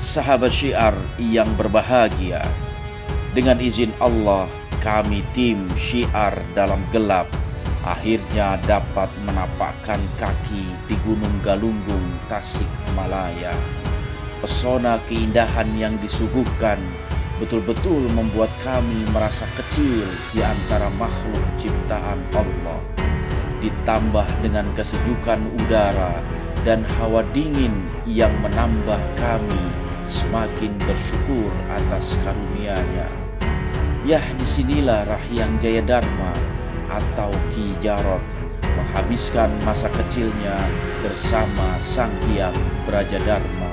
sahabat syiar yang berbahagia. Dengan izin Allah, kami tim syiar dalam gelap akhirnya dapat menapakkan kaki di Gunung Galunggung, Tasik Malaya. Pesona keindahan yang disuguhkan betul-betul membuat kami merasa kecil di antara makhluk ciptaan Allah. Ditambah dengan kesejukan udara dan hawa dingin yang menambah kami semakin bersyukur atas karunia-Nya. Yah di sinilah Rahyang Jaya Dharma atau Ki Jarot menghabiskan masa kecilnya bersama Sang Hyang Braja Dharma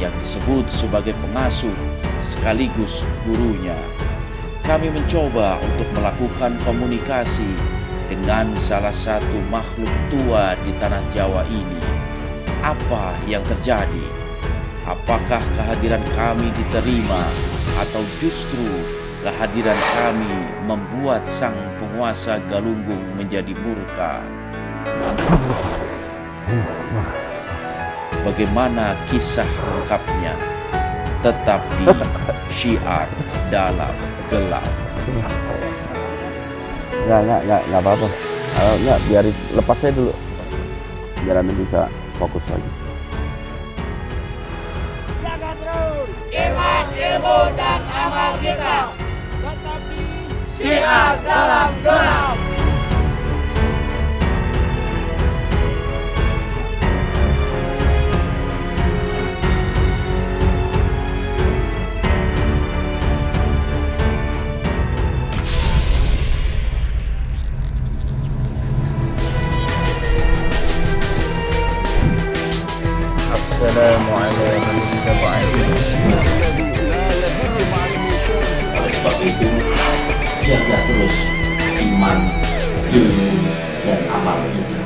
yang disebut sebagai pengasuh sekaligus gurunya. Kami mencoba untuk melakukan komunikasi dengan salah satu makhluk tua di tanah Jawa ini. Apa yang terjadi? Apakah kehadiran kami diterima atau justru kehadiran kami membuat sang penguasa Galunggung menjadi murka? Bagaimana kisah lengkapnya? Tetap di Syiar Dalam Gelap. Enggak, enggak, enggak, enggak apa-apa. Enggak, biar lepas saya dulu. Biar Anda bisa fokus lagi. Iman, ilmu, dan amal kita. Tetap di siar dalam gelap. Assalamualaikum Oleh sebab itu, jaga terus iman, ilmu, dan amal kita.